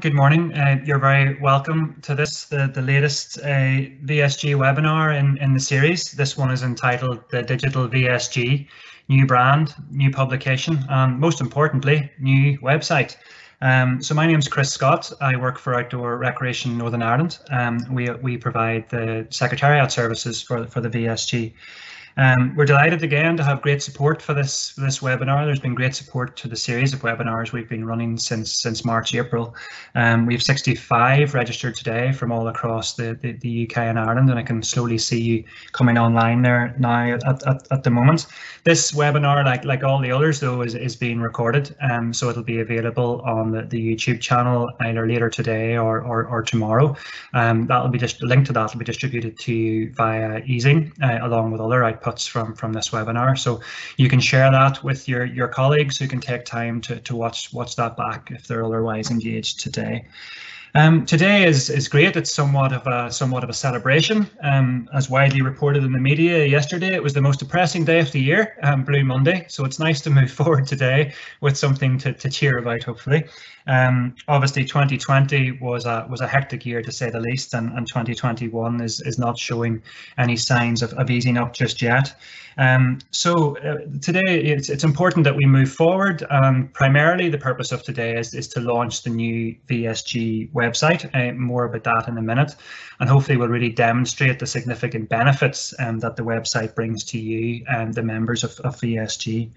Good morning. Uh, you're very welcome to this, the, the latest uh, VSG webinar in, in the series. This one is entitled the Digital VSG, new brand, new publication, and most importantly, new website. Um, so my name is Chris Scott. I work for Outdoor Recreation Northern Ireland. Um, we, we provide the secretariat services for, for the VSG. Um, we're delighted again to have great support for this for this webinar. There's been great support to the series of webinars we've been running since since March, April. Um, we have 65 registered today from all across the, the, the, UK and Ireland, and I can slowly see you coming online there now at, at, at the moment. This webinar, like like all the others though, is, is being recorded, um, so it'll be available on the, the YouTube channel either later today or, or, or tomorrow. Um, that'll be just a link to that will be distributed to you via e-zine uh, along with other outputs outputs from from this webinar. So you can share that with your your colleagues who can take time to to watch watch that back if they're otherwise engaged today. Um, today is is great. It's somewhat of a somewhat of a celebration. Um, as widely reported in the media yesterday, it was the most depressing day of the year, um, Blue Monday. So it's nice to move forward today with something to, to cheer about, hopefully. Um, obviously, 2020 was a was a hectic year to say the least, and, and 2021 is is not showing any signs of, of easing up just yet. Um, so uh, today it's it's important that we move forward. Um, primarily, the purpose of today is is to launch the new VSG website. Uh, more about that in a minute, and hopefully we'll really demonstrate the significant benefits um, that the website brings to you and the members of, of VSG.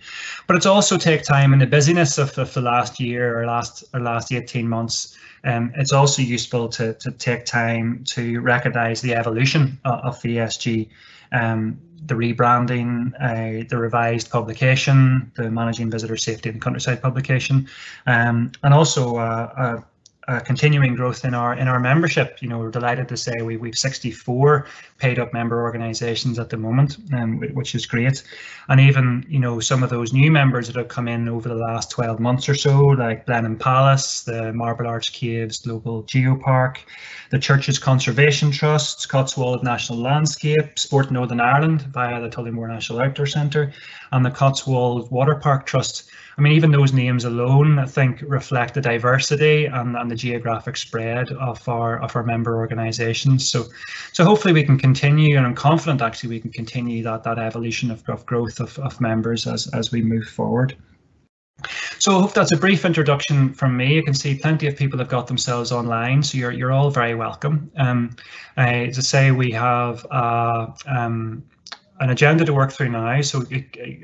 But it's also take time in the busyness of, of the last year or last the last 18 months, um, it's also useful to, to take time to recognise the evolution of, of VSG, um, the rebranding, uh, the revised publication, the Managing Visitor Safety and Countryside publication, um, and also uh, uh, continuing growth in our in our membership. You know, we're delighted to say we we've 64 paid up member organisations at the moment, um, which is great. And even you know some of those new members that have come in over the last 12 months or so, like Blenheim Palace, the Marble Arch Caves Global Geopark, the Churches Conservation Trust, Cotswold National Landscape, Sport Northern Ireland via the Tollymore National Outdoor Centre, and the Cotswold Water Park Trust. I mean, even those names alone, I think, reflect the diversity and, and the geographic spread of our of our member organisations. So, so hopefully we can continue, and I'm confident actually we can continue that that evolution of, of growth of, of members as as we move forward. So I hope that's a brief introduction from me. You can see plenty of people have got themselves online, so you're you're all very welcome. Um, uh, to say we have uh, um, an agenda to work through now. So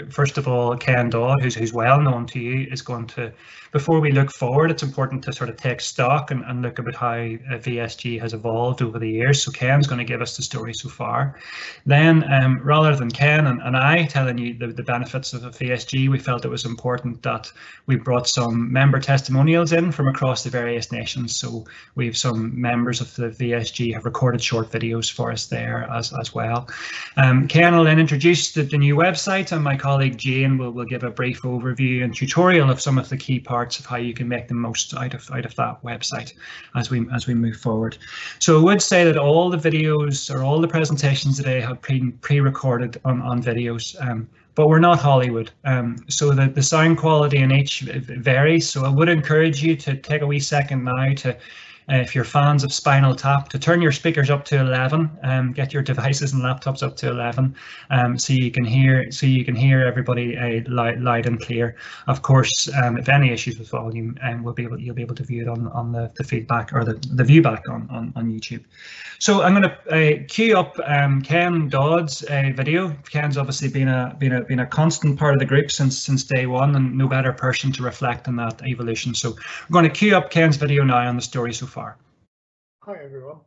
first of all, Ken Dodd, who's, who's well known to you, is going to, before we look forward, it's important to sort of take stock and, and look about how uh, VSG has evolved over the years. So Ken's going to give us the story so far. Then um, rather than Ken and, and I telling you the, the benefits of a VSG, we felt it was important that we brought some member testimonials in from across the various nations. So we have some members of the VSG have recorded short videos for us there as, as well. Um, Ken will then introduce the, the, new website and my colleague Jane will, will give a brief overview and tutorial of some of the key parts of how you can make the most out of out of that website as we as we move forward. So I would say that all the videos or all the presentations today have been pre-recorded on, on videos. Um, but we're not Hollywood. Um, so the, the sound quality in each varies. So I would encourage you to take a wee second now to uh, if you're fans of Spinal Tap, to turn your speakers up to 11, um, get your devices and laptops up to 11, um, so you can hear so you can hear everybody uh, loud, and clear. Of course, um, if any issues with volume, um, we'll be able you'll be able to view it on on the, the feedback or the the view back on on, on YouTube. So I'm going to uh, queue up um, Ken Dodd's uh, video. Ken's obviously been a been a been a constant part of the group since since day one, and no better person to reflect on that evolution. So I'm going to queue up Ken's video now on the story so far. Hi everyone.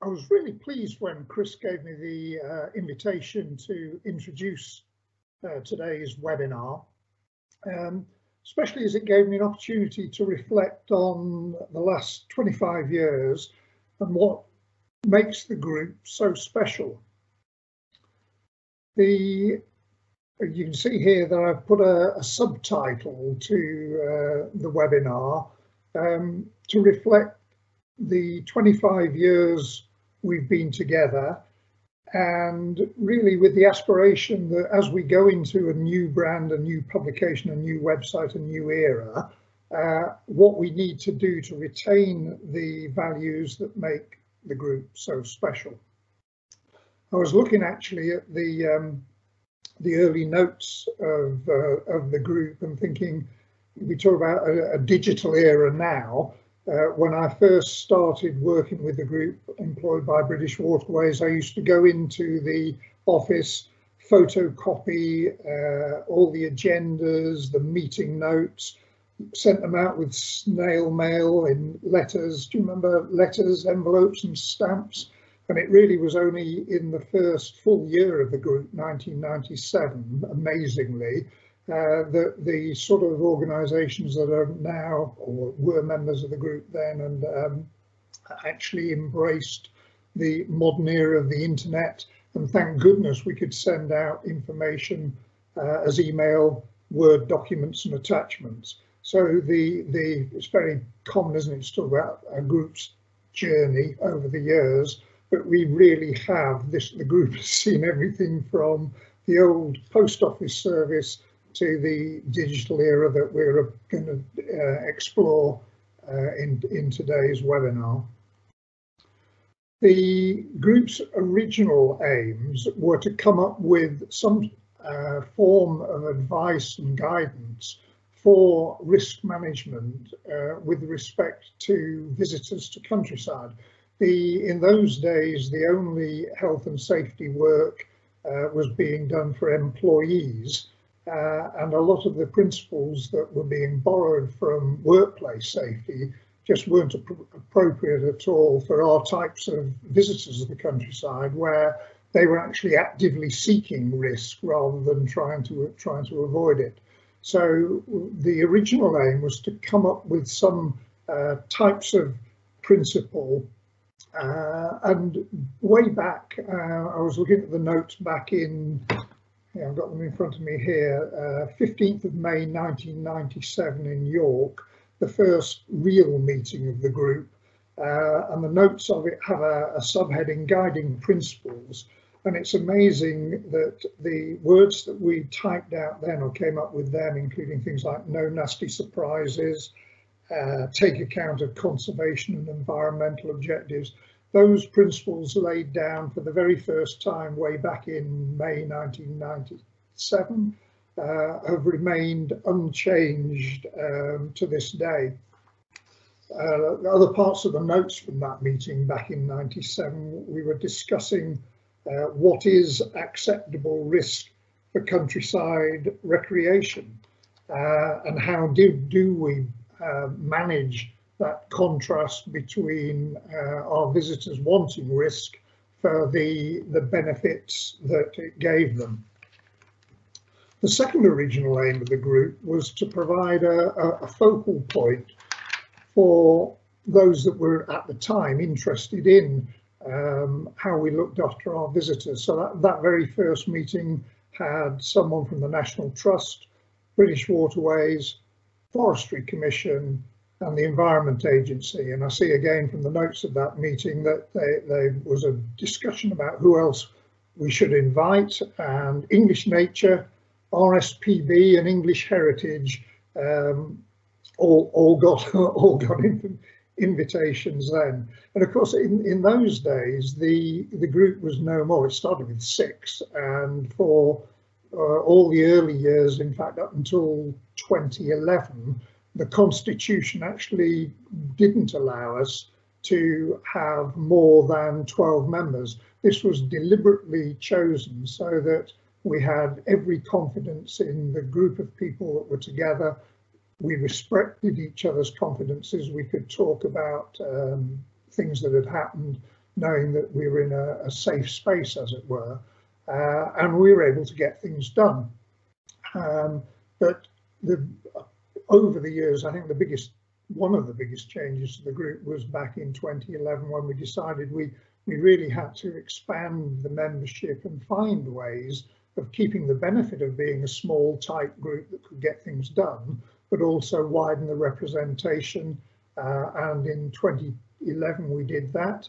I was really pleased when Chris gave me the uh, invitation to introduce uh, today's webinar, um, especially as it gave me an opportunity to reflect on the last 25 years and what makes the group so special. The you can see here that I've put a, a subtitle to uh, the webinar um, to reflect the 25 years we've been together and really with the aspiration that as we go into a new brand, a new publication, a new website, a new era, uh, what we need to do to retain the values that make the group so special. I was looking actually at the um, the early notes of uh, of the group and thinking we talk about a, a digital era now. Uh, when I first started working with the group employed by British Waterways, I used to go into the office, photocopy uh, all the agendas, the meeting notes, sent them out with snail mail in letters. Do you remember letters, envelopes and stamps? And it really was only in the first full year of the group, 1997, amazingly, uh, that the sort of organisations that are now or were members of the group then and um, actually embraced the modern era of the internet. And thank goodness we could send out information uh, as email, Word documents and attachments. So the the it's very common, isn't it, to about a group's journey over the years, but we really have this. The group has seen everything from the old post office service to the digital era that we're going to uh, explore uh, in in today's webinar. The group's original aims were to come up with some uh, form of advice and guidance for risk management uh, with respect to visitors to countryside. The, in those days, the only health and safety work uh, was being done for employees uh, and a lot of the principles that were being borrowed from workplace safety just weren't ap appropriate at all for our types of visitors of the countryside where they were actually actively seeking risk rather than trying to trying to avoid it. So the original aim was to come up with some uh, types of principle. Uh, and way back, uh, I was looking at the notes back in, yeah, I've got them in front of me here, 15th uh, of May 1997 in York, the first real meeting of the group. Uh, and the notes of it have a, a subheading guiding principles. And it's amazing that the words that we typed out then or came up with then, including things like no nasty surprises, uh, take account of conservation and environmental objectives, those principles laid down for the very first time way back in May 1997 uh, have remained unchanged um, to this day. Uh, other parts of the notes from that meeting back in 97, we were discussing uh, what is acceptable risk for countryside recreation uh, and how do, do we uh, manage that contrast between uh, our visitors wanting risk for the, the benefits that it gave them. The second original aim of the group was to provide a, a, focal point for those that were at the time interested in um, how we looked after our visitors. So that, that very first meeting had someone from the National Trust, British Waterways, Forestry Commission and the Environment Agency. And I see again from the notes of that meeting that there was a discussion about who else we should invite and English Nature, RSPB and English Heritage um, all, all got all got in, invitations then. And of course, in, in those days, the, the group was no more. It started with six, and for uh, all the early years, in fact, up until 2011, the constitution actually didn't allow us to have more than 12 members. This was deliberately chosen so that we had every confidence in the group of people that were together we respected each other's confidences. We could talk about um, things that had happened, knowing that we were in a, a safe space, as it were, uh, and we were able to get things done. Um, but the, over the years, I think the biggest, one of the biggest changes to the group was back in 2011 when we decided we we really had to expand the membership and find ways of keeping the benefit of being a small tight group that could get things done, but also widen the representation. Uh, and in 2011, we did that.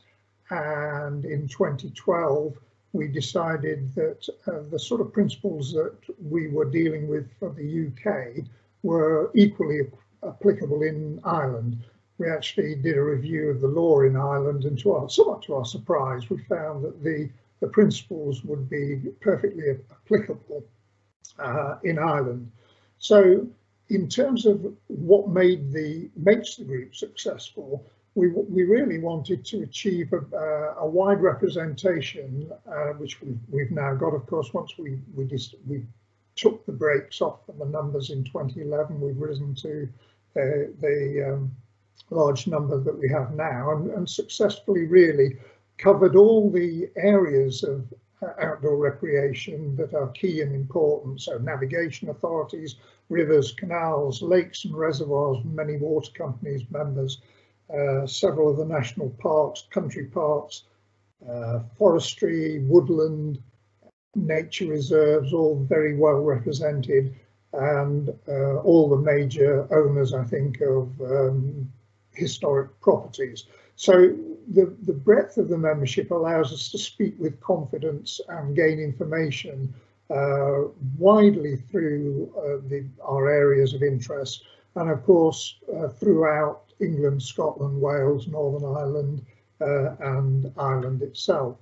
And in 2012, we decided that uh, the sort of principles that we were dealing with for the UK were equally applicable in Ireland. We actually did a review of the law in Ireland and to our, somewhat to our surprise, we found that the, the principles would be perfectly applicable uh, in Ireland. So in terms of what made the makes the group successful, we, we really wanted to achieve a, uh, a wide representation, uh, which we've, we've now got, of course, once we, we, just, we took the brakes off from the numbers in 2011, we've risen to uh, the um, large number that we have now and, and, successfully really covered all the areas of uh, outdoor recreation that are key and important. So navigation authorities, rivers, canals, lakes and reservoirs, many water companies, members, uh, several of the national parks, country parks, uh, forestry, woodland, nature reserves, all very well represented, and uh, all the major owners, I think, of um, historic properties. So the, the breadth of the membership allows us to speak with confidence and gain information uh, widely through uh, the, our areas of interest and of course uh, throughout England, Scotland, Wales, Northern Ireland uh, and Ireland itself.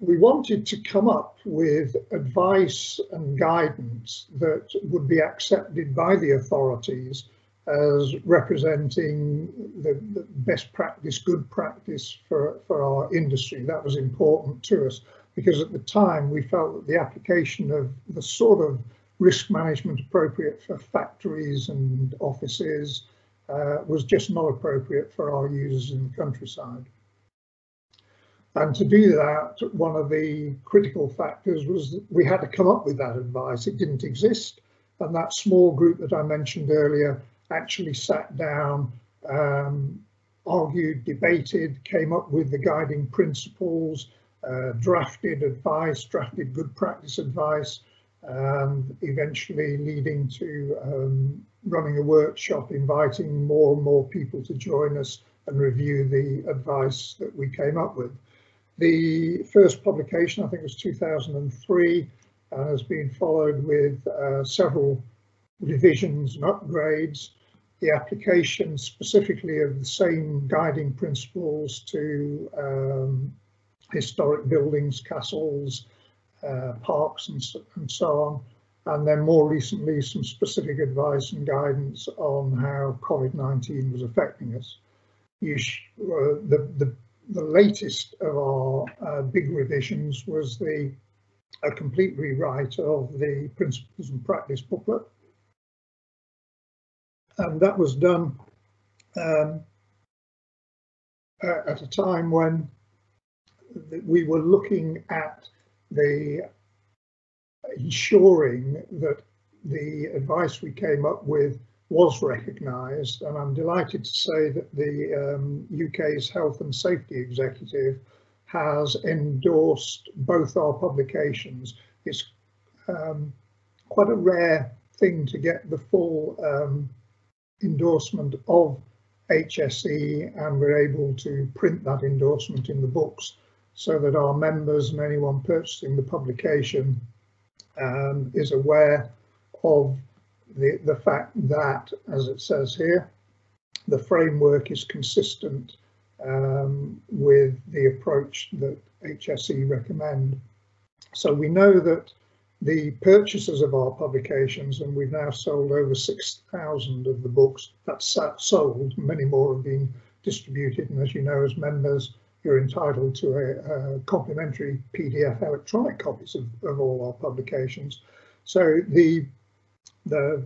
We wanted to come up with advice and guidance that would be accepted by the authorities as representing the, the, best practice, good practice for, for our industry. That was important to us because at the time we felt that the application of the sort of risk management appropriate for factories and offices uh, was just not appropriate for our users in the countryside. And to do that, one of the critical factors was that we had to come up with that advice. It didn't exist. And that small group that I mentioned earlier actually sat down, um, argued, debated, came up with the guiding principles, uh, drafted advice, drafted good practice advice, and eventually leading to um, running a workshop, inviting more and more people to join us and review the advice that we came up with. The first publication, I think, was 2003, and has been followed with uh, several revisions and upgrades. The application specifically of the same guiding principles to um, historic buildings, castles, uh, parks and so, and so on. And then more recently, some specific advice and guidance on how COVID-19 was affecting us. Uh, the, the, the latest of our uh, big revisions was the a complete rewrite of the principles and practice booklet. And that was done um, uh, at a time when we were looking at the ensuring that the advice we came up with was recognised and I'm delighted to say that the um, UK's Health and Safety Executive has endorsed both our publications. It's um, quite a rare thing to get the full um, endorsement of HSE and we're able to print that endorsement in the books so that our members and anyone purchasing the publication um, is aware of the, the fact that, as it says here, the framework is consistent um, with the approach that HSE recommend. So we know that the purchasers of our publications, and we've now sold over 6,000 of the books, that's sold, many more have been distributed, and as you know, as members, you're entitled to a, a complimentary PDF electronic copies of, of all our publications. So the the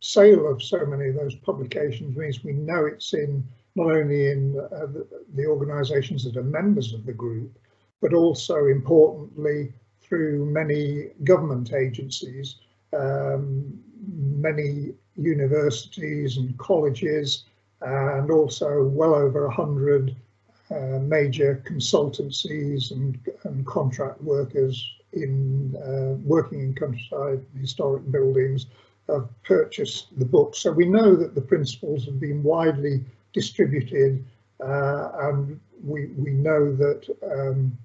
sale of so many of those publications means we know it's in not only in uh, the, the, organisations that are members of the group, but also importantly through many government agencies, um, many universities and colleges, and also well over a hundred uh, major consultancies and, and, contract workers in uh, working in countryside historic buildings have purchased the book. So we know that the principles have been widely distributed uh, and we, we know that um,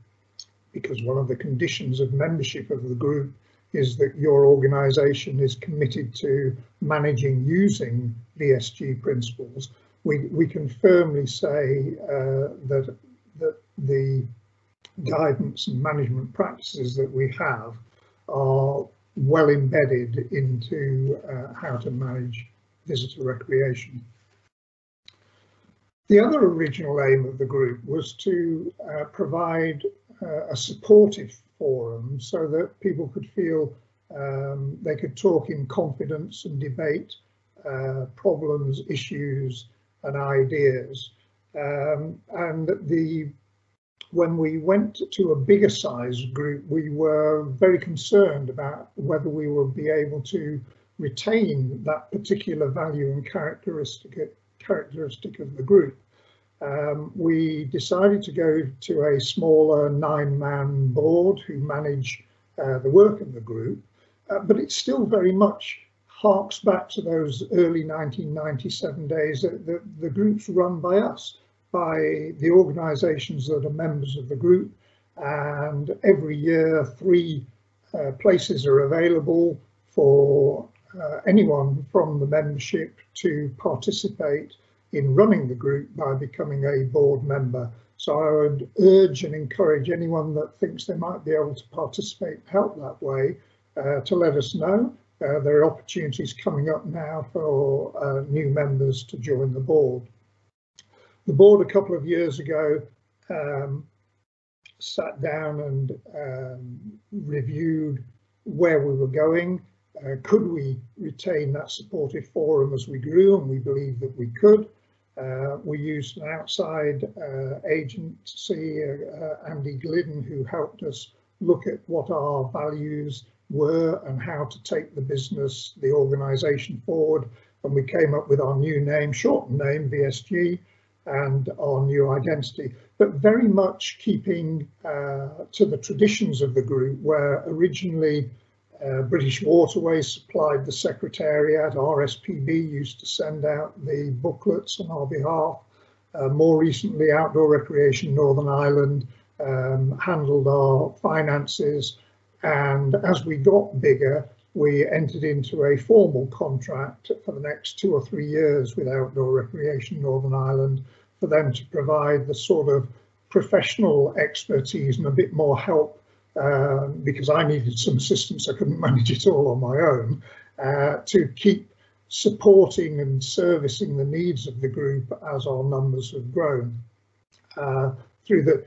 because one of the conditions of membership of the group is that your organisation is committed to managing using VSG principles, we, we can firmly say uh, that, that the guidance and management practices that we have are well embedded into uh, how to manage visitor recreation. The other original aim of the group was to uh, provide uh, a supportive forum so that people could feel um, they could talk in confidence and debate uh, problems, issues and ideas. Um, and the when we went to a bigger size group, we were very concerned about whether we would be able to retain that particular value and characteristic characteristic of the group. Um, we decided to go to a smaller nine-man board who manage uh, the work of the group, uh, but it still very much harks back to those early 1997 days that the, the group's run by us, by the organisations that are members of the group, and every year three uh, places are available for uh, anyone from the membership to participate in running the group by becoming a board member. So I would urge and encourage anyone that thinks they might be able to participate and help that way uh, to let us know. Uh, there are opportunities coming up now for uh, new members to join the board. The board a couple of years ago um, sat down and um, reviewed where we were going. Uh, could we retain that supportive forum as we grew? And we believe that we could. Uh, we used an outside uh, agency, uh, Andy Glidden, who helped us look at what our values were and how to take the business, the organisation forward. And we came up with our new name, shortened name, VSG, and our new identity, but very much keeping uh, to the traditions of the group, where originally uh, British Waterways supplied the Secretariat. RSPB used to send out the booklets on our behalf. Uh, more recently, Outdoor Recreation Northern Ireland um, handled our finances. And as we got bigger, we entered into a formal contract for the next two or three years with Outdoor Recreation Northern Ireland for them to provide the sort of professional expertise and a bit more help um, because I needed some assistance. I couldn't manage it all on my own uh, to keep supporting and servicing the needs of the group as our numbers have grown uh, through the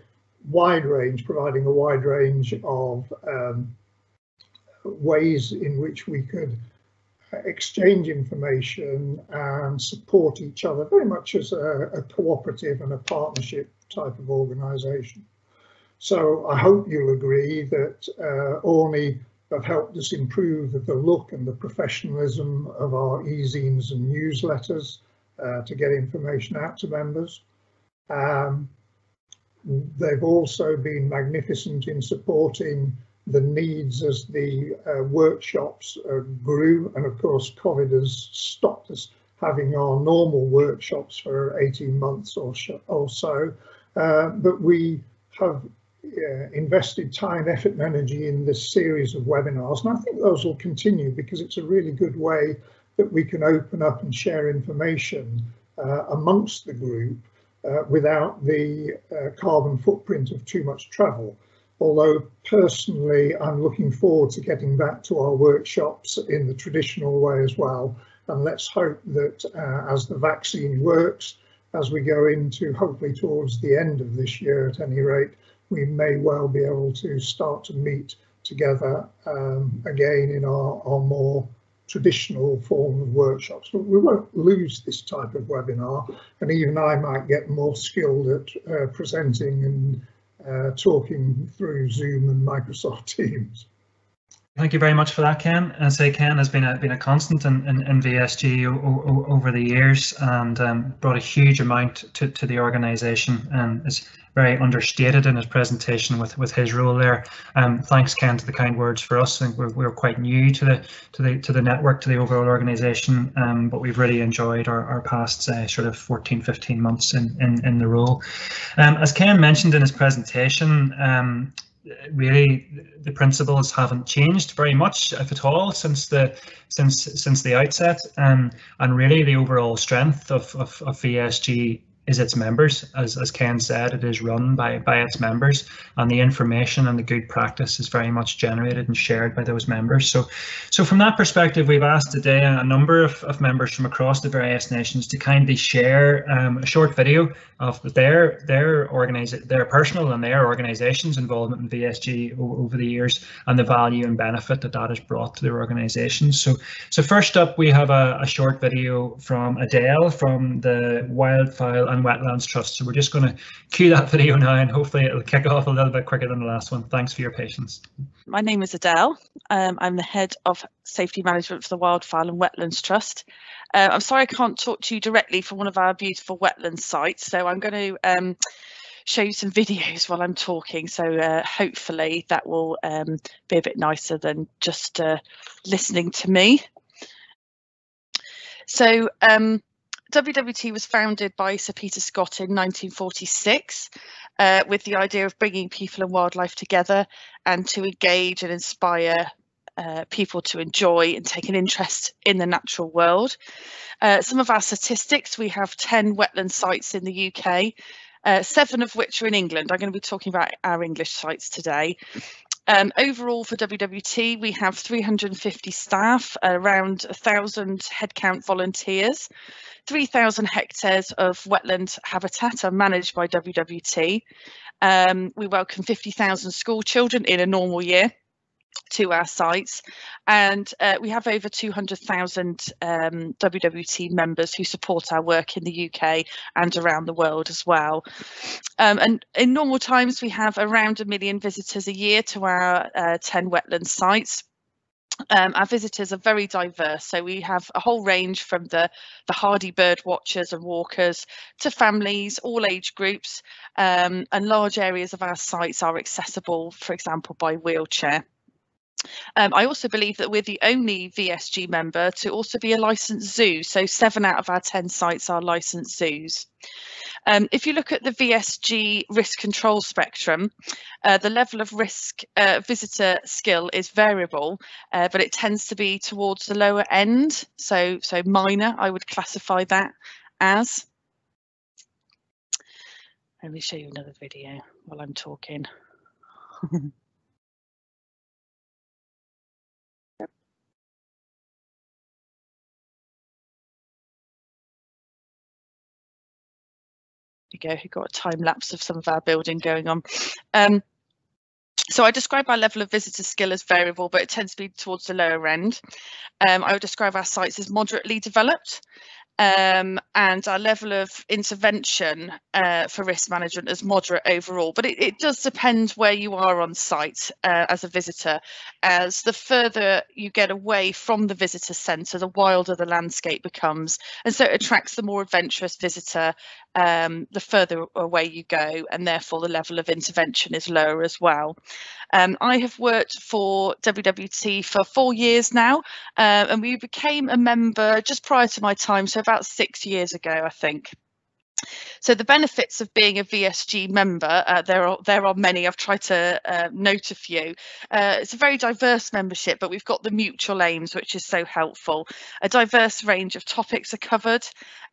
wide range, providing a wide range of um, ways in which we could exchange information and support each other very much as a, a cooperative and a partnership type of organisation. So I hope you'll agree that uh, ORNI have helped us improve the look and the professionalism of our e-zines and newsletters uh, to get information out to members. Um, they've also been magnificent in supporting the needs as the uh, workshops uh, grew and of course COVID has stopped us having our normal workshops for 18 months or, or so uh, but we have uh, invested time, effort and energy in this series of webinars. And I think those will continue because it's a really good way that we can open up and share information uh, amongst the group uh, without the carbon footprint of too much travel. Although personally, I'm looking forward to getting back to our workshops in the traditional way as well. And let's hope that uh, as the vaccine works, as we go into hopefully towards the end of this year at any rate, we may well be able to start to meet together um, again in our, our more traditional form of workshops. But we won't lose this type of webinar and even I might get more skilled at uh, presenting and uh, talking through Zoom and Microsoft Teams. Thank you very much for that, Ken. I say Ken has been a been a constant in, in, in VSG over the years and um, brought a huge amount to, to the organisation and is very understated in his presentation with with his role there. Um, thanks, Ken, to the kind words for us. I think we're, we're quite new to the to the to the network, to the overall organisation, um, but we've really enjoyed our, our past uh, sort of 14, 15 months in in, in the role. Um, as Ken mentioned in his presentation, um, really the principles haven't changed very much, if at all, since the since since the outset. Um, and really, the overall strength of, of, of VSG is its members. As, as Ken said, it is run by, by its members and the information and the good practice is very much generated and shared by those members. So, so from that perspective, we've asked today a number of, of members from across the various nations to kindly share um, a short video of their their their personal and their organisations involvement in VSG over the years and the value and benefit that that has brought to their organisations. So, so first up, we have a, a short video from Adele from the Wildfowl and and Wetlands Trust. So we're just going to cue that video now and hopefully it'll kick off a little bit quicker than the last one. Thanks for your patience. My name is Adele. Um, I'm the head of safety management for the Wildfowl and Wetlands Trust. Uh, I'm sorry I can't talk to you directly from one of our beautiful wetland sites, so I'm going to um, show you some videos while I'm talking. So uh, hopefully that will um, be a bit nicer than just uh, listening to me. So um, WWT was founded by Sir Peter Scott in 1946 uh, with the idea of bringing people and wildlife together and to engage and inspire uh, people to enjoy and take an interest in the natural world. Uh, some of our statistics, we have 10 wetland sites in the UK, uh, seven of which are in England. I'm going to be talking about our English sites today. Um, overall for WWT, we have 350 staff, around 1,000 headcount volunteers. 3,000 hectares of wetland habitat are managed by WWT. Um, we welcome 50,000 school children in a normal year to our sites and uh, we have over 200,000 um, WWT members who support our work in the UK and around the world as well. Um, and in normal times we have around a million visitors a year to our uh, 10 wetland sites um, our visitors are very diverse, so we have a whole range from the, the hardy bird watchers and walkers to families, all age groups, um, and large areas of our sites are accessible, for example, by wheelchair. Um, I also believe that we're the only VSG member to also be a licensed zoo, so seven out of our 10 sites are licensed zoos. Um, if you look at the VSG risk control spectrum, uh, the level of risk uh, visitor skill is variable, uh, but it tends to be towards the lower end. So, so minor, I would classify that as. Let me show you another video while I'm talking. who got a time lapse of some of our building going on. Um, so I describe our level of visitor skill as variable, but it tends to be towards the lower end. Um, I would describe our sites as moderately developed um, and our level of intervention uh, for risk management is moderate overall. But it, it, does depend where you are on site uh, as a visitor. As the further you get away from the visitor centre, the wilder the landscape becomes. And so it attracts the more adventurous visitor um, the further away you go, and therefore the level of intervention is lower as well. Um, I have worked for WWT for four years now, uh, and we became a member just prior to my time, so about six years ago, I think. So the benefits of being a VSG member, uh, there are there are many. I've tried to uh, note a few. Uh, it's a very diverse membership, but we've got the mutual aims, which is so helpful. A diverse range of topics are covered.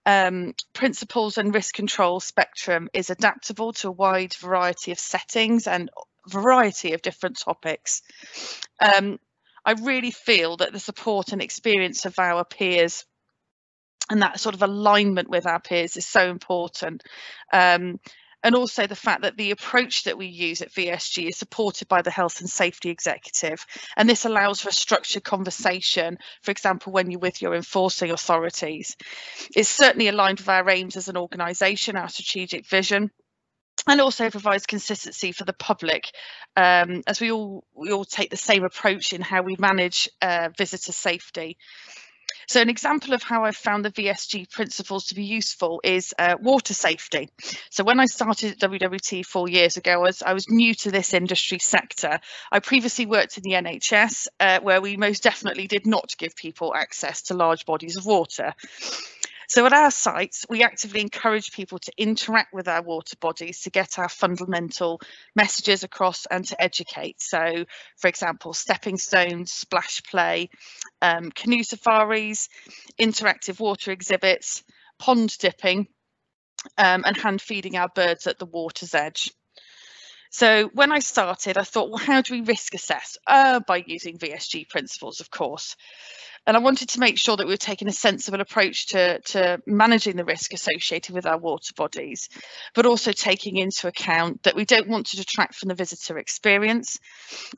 Um, principles and risk control spectrum is adaptable to a wide variety of settings and variety of different topics. Um, I really feel that the support and experience of our peers and that sort of alignment with our peers is so important. Um, and also the fact that the approach that we use at VSG is supported by the Health and Safety Executive. And this allows for a structured conversation, for example, when you're with your enforcing authorities. It's certainly aligned with our aims as an organisation, our strategic vision, and also provides consistency for the public um, as we all we all take the same approach in how we manage uh, visitor safety so an example of how I've found the VSG principles to be useful is uh, water safety. So when I started at WWT four years ago, I was, I was new to this industry sector. I previously worked in the NHS, uh, where we most definitely did not give people access to large bodies of water. So at our sites, we actively encourage people to interact with our water bodies to get our fundamental messages across and to educate. So, for example, stepping stones, splash play, um, canoe safaris, interactive water exhibits, pond dipping, um, and hand feeding our birds at the water's edge. So when I started, I thought, well, how do we risk assess? Uh, by using VSG principles, of course. And I wanted to make sure that we were taking a sensible approach to, to managing the risk associated with our water bodies, but also taking into account that we don't want to detract from the visitor experience.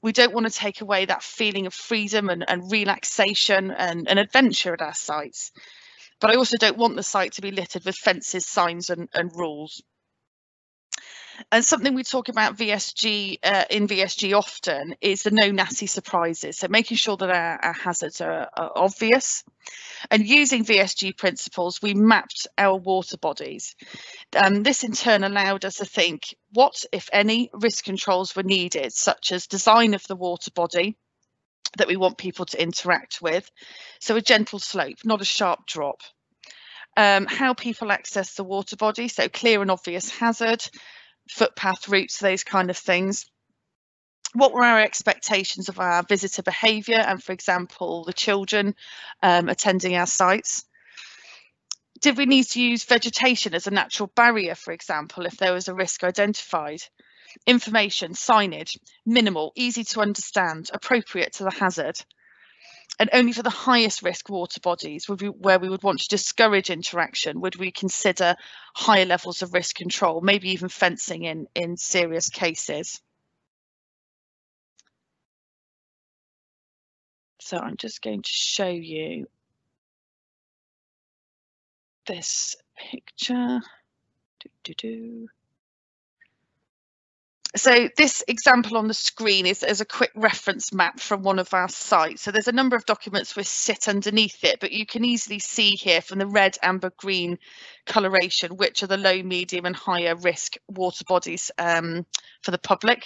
We don't want to take away that feeling of freedom and, and relaxation and, and adventure at our sites. But I also don't want the site to be littered with fences, signs and, and rules. And something we talk about VSG uh, in VSG often is the no nasty surprises. So making sure that our, our hazards are, are, obvious. And using VSG principles, we mapped our water bodies. And this in turn allowed us to think what, if any, risk controls were needed, such as design of the water body that we want people to interact with. So a gentle slope, not a sharp drop. Um, how people access the water body, so clear and obvious hazard, footpath routes, those kind of things. What were our expectations of our visitor behaviour and, for example, the children um, attending our sites? Did we need to use vegetation as a natural barrier, for example, if there was a risk identified? Information, signage, minimal, easy to understand, appropriate to the hazard and only for the highest risk water bodies would we, where we would want to discourage interaction would we consider higher levels of risk control maybe even fencing in in serious cases. So i'm just going to show you this picture. Do, do, do so this example on the screen is, is a quick reference map from one of our sites. So there's a number of documents which sit underneath it, but you can easily see here from the red, amber, green coloration, which are the low, medium and higher risk water bodies um, for the public.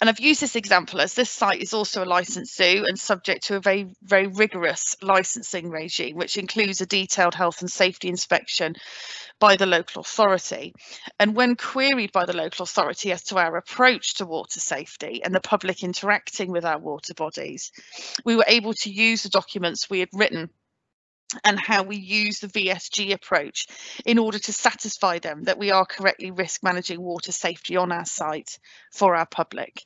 And I've used this example as this site is also a licensed zoo and subject to a very, very rigorous licensing regime, which includes a detailed health and safety inspection by the local authority. And when queried by the local authority as to our approach to water safety and the public interacting with our water bodies, we were able to use the documents we had written and how we use the VSG approach in order to satisfy them that we are correctly risk managing water safety on our site for our public.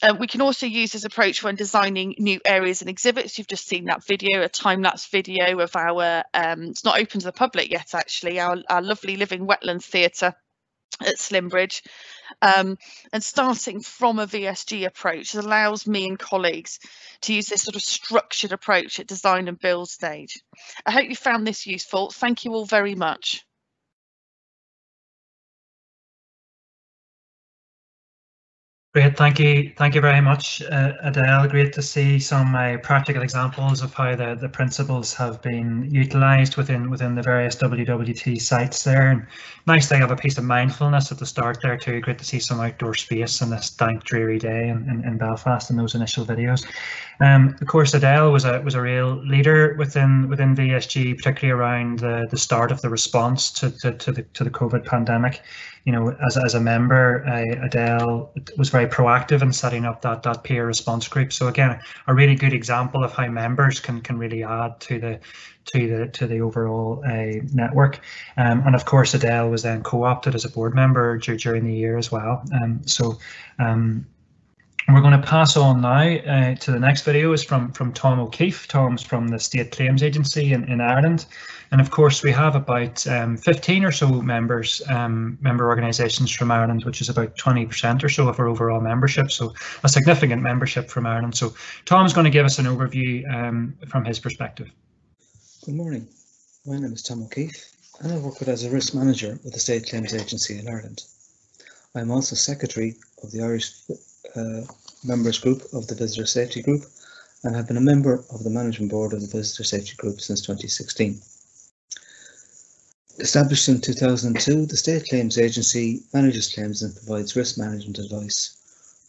Uh, we can also use this approach when designing new areas and exhibits. You've just seen that video, a time-lapse video of our, um, it's not open to the public yet actually, our, our lovely living Wetlands theatre at Slimbridge. Um, and starting from a VSG approach allows me and colleagues to use this sort of structured approach at design and build stage. I hope you found this useful. Thank you all very much. Great, thank you, thank you very much, uh, Adele. Great to see some uh, practical examples of how the, the principles have been utilised within within the various WWT sites there. And nice to have a piece of mindfulness at the start there too. Great to see some outdoor space on this dank, dreary day in, in, in Belfast in those initial videos. Um, of course, Adele was a was a real leader within within VSG, particularly around the, the start of the response to, to, to the to the COVID pandemic you know, as, as a member, uh, Adele was very proactive in setting up that that peer response group. So again, a really good example of how members can can really add to the to the to the overall uh, network. Um, and of course, Adele was then co-opted as a board member during the year as well. Um, so um, we're going to pass on now uh, to the next video is from from Tom O'Keefe. Tom's from the State Claims Agency in, in Ireland. And of course, we have about um, 15 or so members, um, member organisations from Ireland, which is about 20% or so of our overall membership. So a significant membership from Ireland. So Tom's going to give us an overview um, from his perspective. Good morning. My name is Tom O'Keefe and I work with as a risk manager with the State Claims Agency in Ireland. I'm also secretary of the Irish uh, members group of the Visitor Safety Group and have been a member of the management board of the Visitor Safety Group since 2016. Established in 2002, the State Claims Agency manages claims and provides risk management advice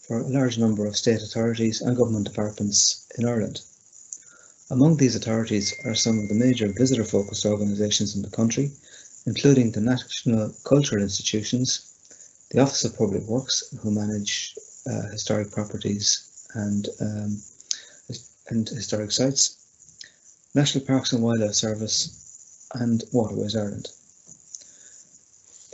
for a large number of state authorities and government departments in Ireland. Among these authorities are some of the major visitor-focused organisations in the country, including the National Cultural Institutions, the Office of Public Works, who manage uh, historic properties and, um, and historic sites, National Parks and Wildlife Service, and Waterways Ireland.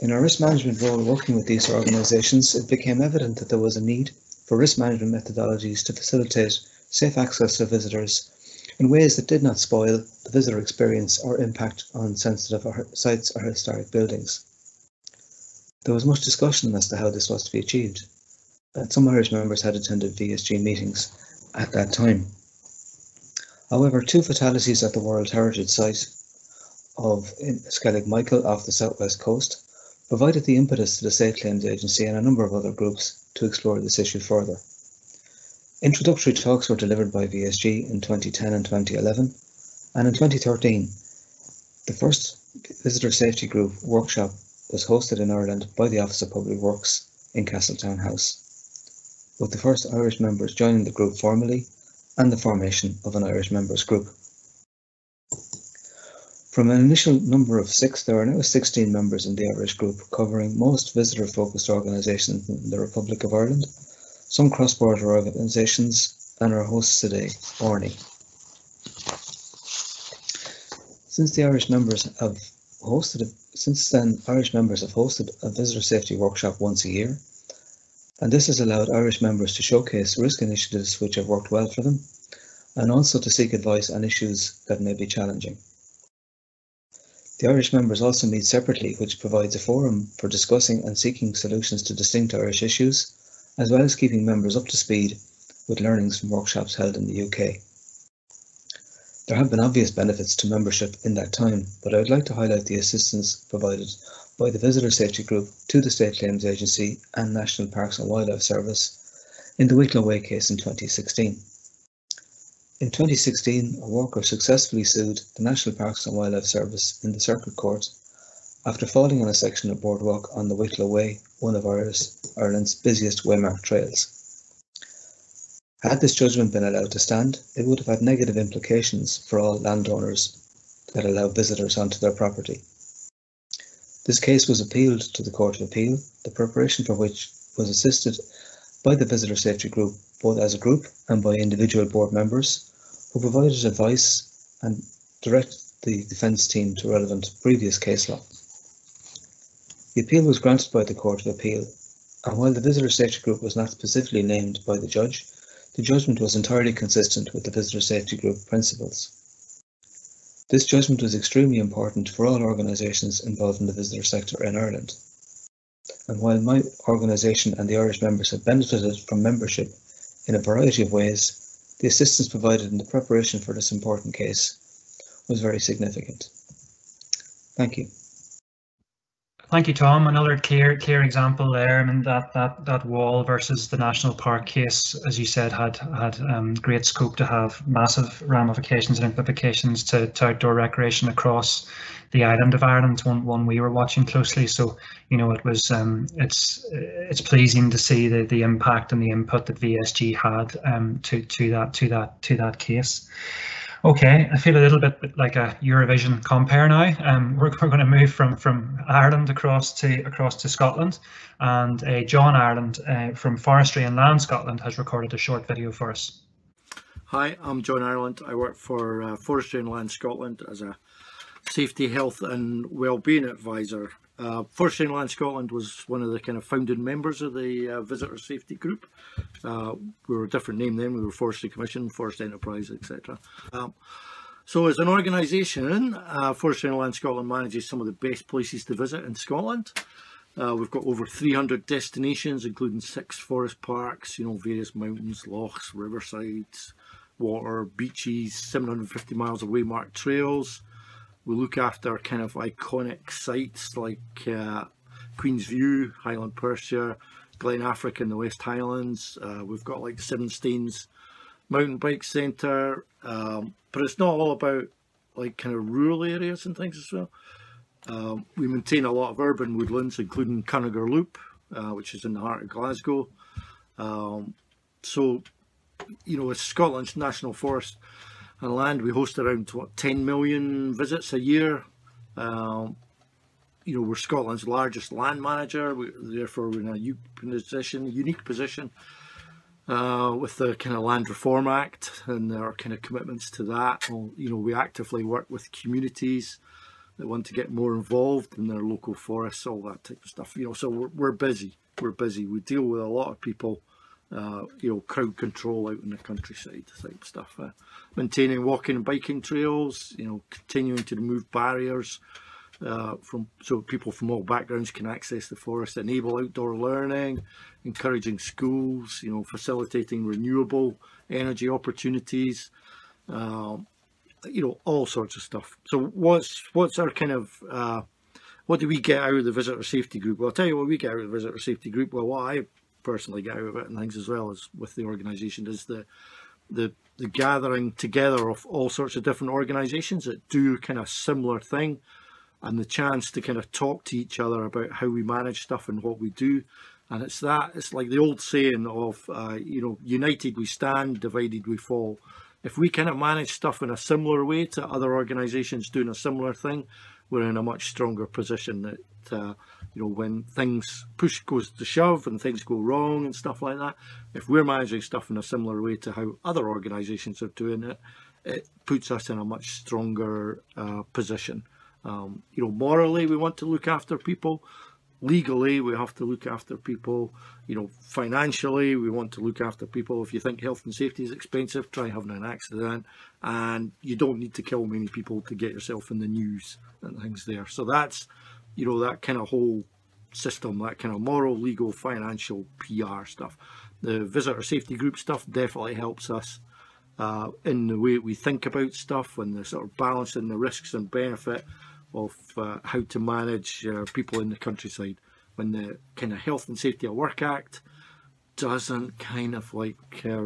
In our risk management role working with these organisations, it became evident that there was a need for risk management methodologies to facilitate safe access to visitors in ways that did not spoil the visitor experience or impact on sensitive sites or historic buildings. There was much discussion as to how this was to be achieved, and some Irish members had attended VSG meetings at that time. However, two fatalities at the World Heritage Site of Skellig Michael off the southwest coast provided the impetus to the State Claims Agency and a number of other groups to explore this issue further. Introductory talks were delivered by VSG in 2010 and 2011, and in 2013, the first Visitor Safety Group workshop was hosted in Ireland by the Office of Public Works in Castletown House, with the first Irish members joining the group formally and the formation of an Irish members group. From an initial number of six, there are now 16 members in the Irish group, covering most visitor-focused organisations in the Republic of Ireland, some cross-border organisations, and our host today, ORNI. Since the Irish members have hosted, since then, Irish members have hosted a visitor safety workshop once a year, and this has allowed Irish members to showcase risk initiatives which have worked well for them, and also to seek advice on issues that may be challenging. The Irish members also meet separately, which provides a forum for discussing and seeking solutions to distinct Irish issues, as well as keeping members up to speed with learnings from workshops held in the UK. There have been obvious benefits to membership in that time, but I would like to highlight the assistance provided by the Visitor Safety Group to the State Claims Agency and National Parks and Wildlife Service in the Wicklow Way case in 2016. In 2016, a worker successfully sued the National Parks and Wildlife Service in the Circuit Court after falling on a section of boardwalk on the Wicklow Way, one of Ireland's busiest waymarked trails. Had this judgment been allowed to stand, it would have had negative implications for all landowners that allow visitors onto their property. This case was appealed to the Court of Appeal, the preparation for which was assisted by the Visitor Safety Group, both as a group and by individual board members, who provided advice and directed the defence team to relevant previous case law. The appeal was granted by the Court of Appeal, and while the Visitor Safety Group was not specifically named by the judge, the judgment was entirely consistent with the Visitor Safety Group principles. This judgment was extremely important for all organisations involved in the visitor sector in Ireland. And while my organisation and the Irish members have benefited from membership in a variety of ways, the assistance provided in the preparation for this important case was very significant. Thank you. Thank you, Tom. Another clear, clear example there. I mean that that that wall versus the national park case, as you said, had had um, great scope to have massive ramifications and implications to, to outdoor recreation across the island of Ireland. One one we were watching closely. So you know it was um, it's it's pleasing to see the the impact and the input that VSG had um, to to that to that to that case. Okay, I feel a little bit like a Eurovision compare now. Um, we're, we're going to move from from Ireland across to across to Scotland, and uh, John Ireland uh, from Forestry and Land Scotland has recorded a short video for us. Hi, I'm John Ireland. I work for uh, Forestry and Land Scotland as a safety, health and wellbeing advisor uh, Forestry and Land Scotland was one of the kind of founding members of the uh, Visitor Safety Group. Uh, we were a different name then, we were Forestry Commission, Forest Enterprise, etc. Um, so as an organisation, uh, Forestry and Land Scotland manages some of the best places to visit in Scotland. Uh, we've got over 300 destinations, including six forest parks, you know, various mountains, lochs, riversides, water, beaches, 750 miles of waymarked trails, we look after kind of iconic sites like uh, Queen's View, Highland Perthshire, Glen Affric in the West Highlands. Uh, we've got like Seven Stanes Mountain Bike Centre, um, but it's not all about like kind of rural areas and things as well. Um, we maintain a lot of urban woodlands, including Cuningar Loop, uh, which is in the heart of Glasgow. Um, so, you know, as Scotland's national forest, on land. We host around what 10 million visits a year. Um, you know, we're Scotland's largest land manager. We, therefore, we're in a unique position, unique position uh, with the kind of Land Reform Act and our kind of commitments to that. Well, you know, we actively work with communities that want to get more involved in their local forests, all that type of stuff. You know, so we're, we're busy. We're busy. We deal with a lot of people. Uh, you know, crowd control out in the countryside type stuff. Uh, maintaining walking and biking trails. You know, continuing to remove barriers uh, from so people from all backgrounds can access the forest, enable outdoor learning, encouraging schools, you know, facilitating renewable energy opportunities, uh, you know, all sorts of stuff. So what's what's our kind of uh, what do we get out of the visitor safety group? Well, I'll tell you what we get out of the visitor safety group. Well, what I personally get out of it and things as well as with the organisation is the the the gathering together of all sorts of different organisations that do kind of similar thing and the chance to kind of talk to each other about how we manage stuff and what we do. And it's that, it's like the old saying of, uh, you know, united we stand, divided we fall. If we kind of manage stuff in a similar way to other organisations doing a similar thing, we're in a much stronger position that, uh, you know, when things push goes to shove and things go wrong and stuff like that, if we're managing stuff in a similar way to how other organisations are doing it, it puts us in a much stronger uh, position. Um, you know, morally, we want to look after people. Legally, we have to look after people. You know, financially, we want to look after people. If you think health and safety is expensive, try having an accident. And you don't need to kill many people to get yourself in the news and things there. So that's, you know, that kind of whole system, that kind of moral, legal, financial, PR stuff. The visitor safety group stuff definitely helps us uh, in the way we think about stuff and the sort of balancing the risks and benefit of uh, how to manage uh, people in the countryside when the kind of Health and Safety at Work Act doesn't kind of like uh,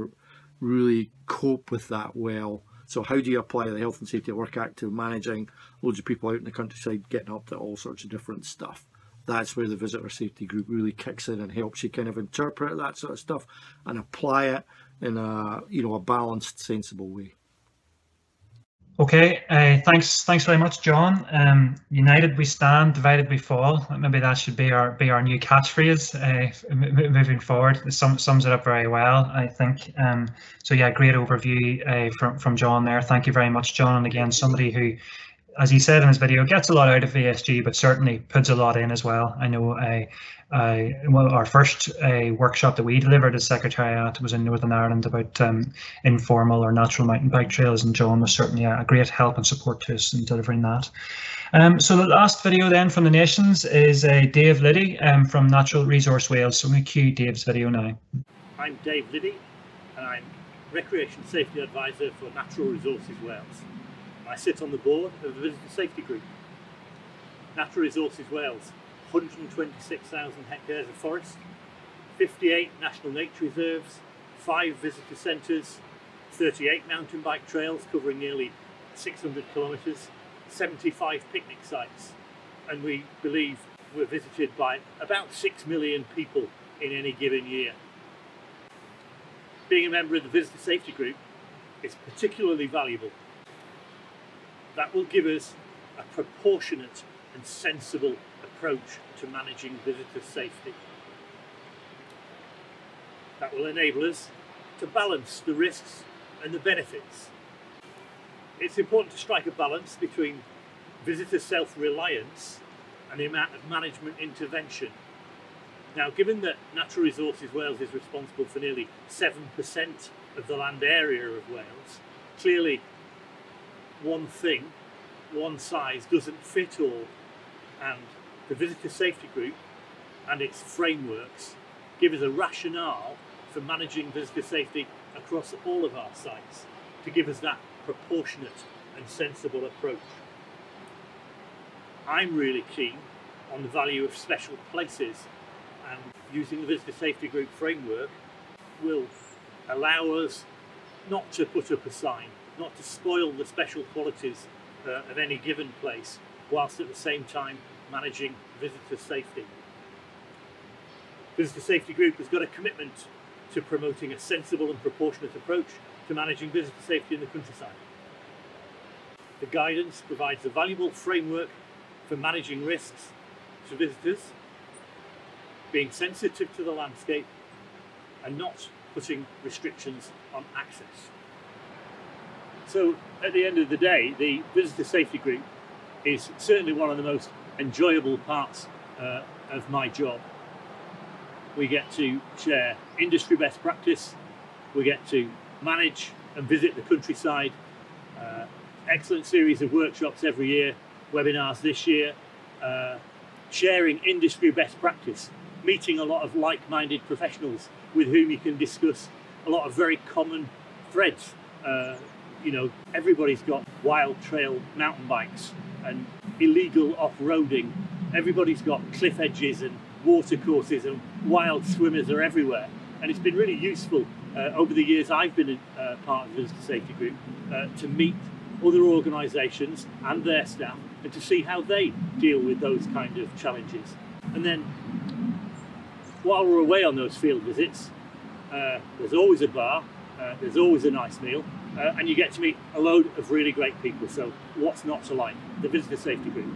really cope with that well. So how do you apply the Health and Safety at Work Act to managing loads of people out in the countryside getting up to all sorts of different stuff? That's where the visitor safety group really kicks in and helps you kind of interpret that sort of stuff and apply it in a you know a balanced, sensible way. Okay, uh, thanks, thanks very much, John. Um, united we stand, divided we fall. Maybe that should be our be our new catchphrase uh, moving forward. It sum, sums it up very well, I think. Um, so yeah, great overview uh, from from John there. Thank you very much, John. And again, somebody who as he said in his video, gets a lot out of VSG, but certainly puts a lot in as well. I know uh, well, our first uh, workshop that we delivered as Secretariat was in Northern Ireland about um, informal or natural mountain bike trails, and John was certainly a, great help and support to us in delivering that. Um, so the last video then from the nations is uh, Dave Liddy um, from Natural Resource Wales. So I'm going to cue Dave's video now. I'm Dave Liddy, and I'm Recreation Safety Advisor for Natural Resources Wales. I sit on the board of the Visitor Safety Group. Natural Resources Wales, 126,000 hectares of forest, 58 national nature reserves, 5 visitor centres, 38 mountain bike trails covering nearly 600 kilometres, 75 picnic sites, and we believe we're visited by about 6 million people in any given year. Being a member of the Visitor Safety Group is particularly valuable that will give us a proportionate and sensible approach to managing visitor safety. That will enable us to balance the risks and the benefits. It's important to strike a balance between visitor self-reliance and the amount of management intervention. Now, given that Natural Resources Wales is responsible for nearly 7% of the land area of Wales, clearly one thing, one size doesn't fit all. And the Visitor Safety Group and its frameworks give us a rationale for managing visitor safety across all of our sites to give us that proportionate and sensible approach. I'm really keen on the value of special places and using the Visitor Safety Group framework will allow us not to put up a sign not to spoil the special qualities uh, of any given place, whilst at the same time managing visitor safety. Visitor Safety Group has got a commitment to promoting a sensible and proportionate approach to managing visitor safety in the countryside. The guidance provides a valuable framework for managing risks to visitors, being sensitive to the landscape and not putting restrictions on access. So at the end of the day, the visitor safety group is certainly one of the most enjoyable parts uh, of my job. We get to share industry best practice, we get to manage and visit the countryside, uh, excellent series of workshops every year, webinars this year, uh, sharing industry best practice, meeting a lot of like-minded professionals with whom you can discuss a lot of very common threads. You know, everybody's got wild trail mountain bikes and illegal off-roading. Everybody's got cliff edges and water courses and wild swimmers are everywhere. And it's been really useful uh, over the years I've been a uh, part of the Visitor Safety Group uh, to meet other organisations and their staff and to see how they deal with those kind of challenges. And then while we're away on those field visits, uh, there's always a bar, uh, there's always a nice meal, uh, and you get to meet a load of really great people. So what's not to like? The Visitor Safety Group.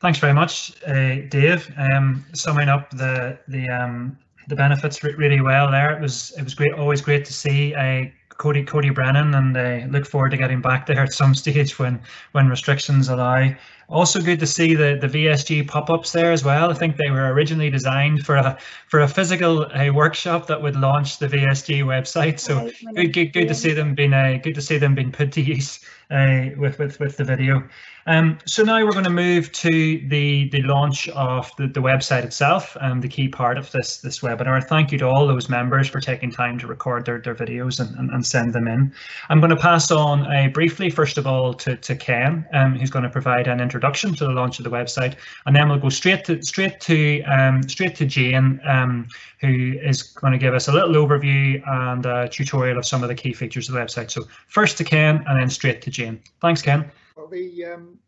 Thanks very much, uh, Dave. Um, summing up the the um, the benefits really well there. It was it was great, always great to see uh, Cody Coed y Brenin, and I uh, look forward to getting back there at some stage when when restrictions allow. Also good to see the, the VSG pop-ups there as well. I think they were originally designed for a for a physical uh, workshop that would launch the VSG website. So good, good, good to see them being uh, good to see them being put to use uh, with with with the video. Um, so now we're going to move to the the launch of the, the website itself, um, the key part of this this webinar. Thank you to all those members for taking time to record their, their videos and, and, and send them in. I'm going to pass on uh, briefly, first of all, to, to Ken, um, who's going to provide an introduction to the launch of the website, and then we'll go straight to straight to um, straight to Jane, um, who is going to give us a little overview and a tutorial of some of the key features of the website. So first to Ken, and then straight to Jane. Thanks, Ken Well, the um,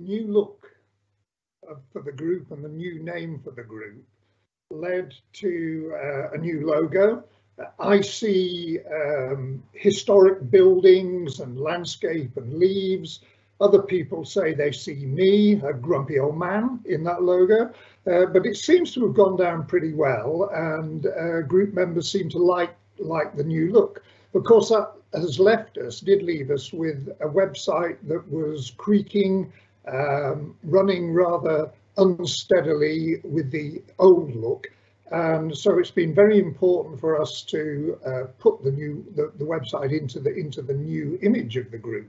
new look for the group and the new name for the group led to uh, a new logo. I see um, historic buildings and landscape and leaves. Other people say they see me, a grumpy old man, in that logo. Uh, but it seems to have gone down pretty well, and uh, group members seem to like like the new look. Of course, that has left us, did leave us with a website that was creaking, um, running rather unsteadily with the old look. And so it's been very important for us to uh, put the new the, the website into the into the new image of the group.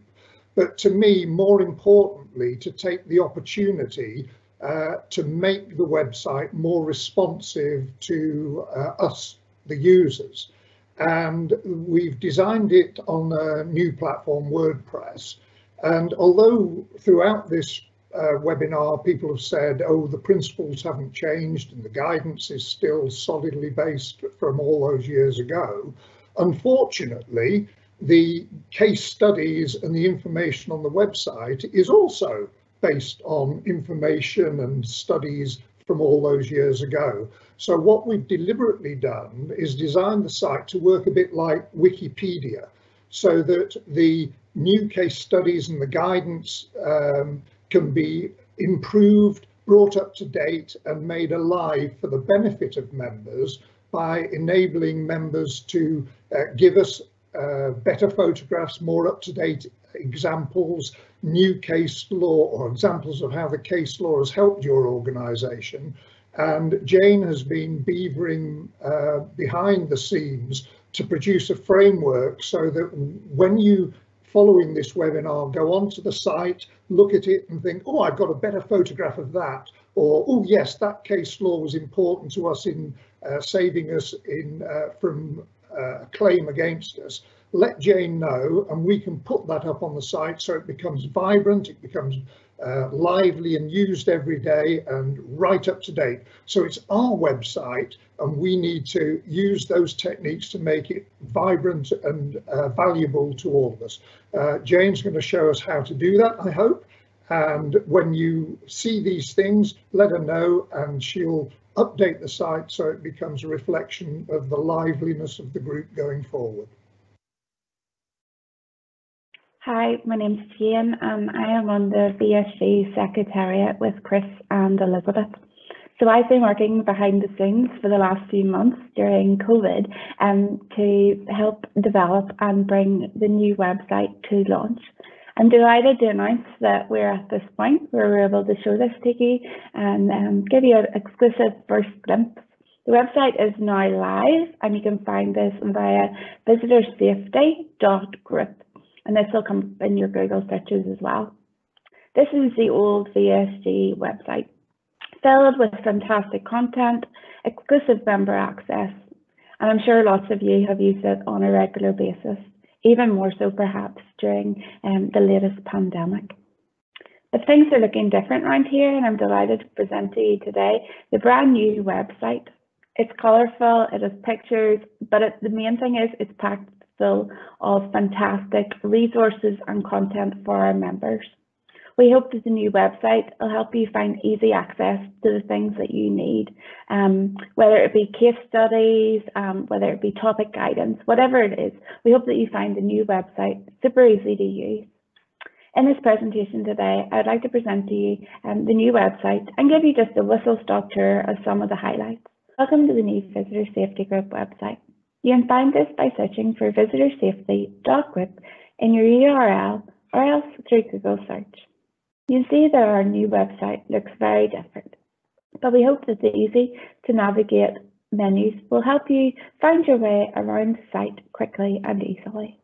But to me, more importantly, to take the opportunity uh, to make the website more responsive to uh, us, the users and we've designed it on a new platform, WordPress. And although throughout this uh, webinar, people have said, oh, the principles haven't changed and the guidance is still solidly based from all those years ago, unfortunately, the case studies and the information on the website is also based on information and studies from all those years ago. So what we've deliberately done is designed the site to work a bit like Wikipedia so that the new case studies and the guidance um, can be improved, brought up to date and made alive for the benefit of members by enabling members to uh, give us uh, better photographs, more up-to-date examples, new case law or examples of how the case law has helped your organisation. And Jane has been beavering uh, behind the scenes to produce a framework so that when you following this webinar go onto the site, look at it and think, oh, I've got a better photograph of that. Or, oh, yes, that case law was important to us in uh, saving us in uh, from uh, a claim against us let Jane know and we can put that up on the site so it becomes vibrant, it becomes uh, lively and used every day and right up to date. So it's our website and we need to use those techniques to make it vibrant and uh, valuable to all of us. Uh, Jane's going to show us how to do that, I hope. And when you see these things, let her know and she'll update the site so it becomes a reflection of the liveliness of the group going forward. Hi, my name's Jane and I am on the VSG Secretariat with Chris and Elizabeth. So I've been working behind the scenes for the last few months during COVID um, to help develop and bring the new website to launch. I'm delighted to announce that we're at this point where we're able to show this to you and um, give you an exclusive first glimpse. The website is now live and you can find this via visitorsafety.group and this will come in your Google searches as well. This is the old VSG website filled with fantastic content, exclusive member access, and I'm sure lots of you have used it on a regular basis, even more so perhaps during um, the latest pandemic. But things are looking different around here, and I'm delighted to present to you today the brand new website. It's colourful, it has pictures, but it, the main thing is it's packed full of fantastic resources and content for our members. We hope that the new website will help you find easy access to the things that you need, um, whether it be case studies, um, whether it be topic guidance, whatever it is. We hope that you find the new website super easy to use. In this presentation today, I'd like to present to you um, the new website and give you just a whistle-stop tour of some of the highlights. Welcome to the new Visitor Safety Group website. You can find this by searching for visitor visitorsafety.group in your URL or else through Google search. You see that our new website looks very different, but we hope that the easy to navigate menus will help you find your way around the site quickly and easily.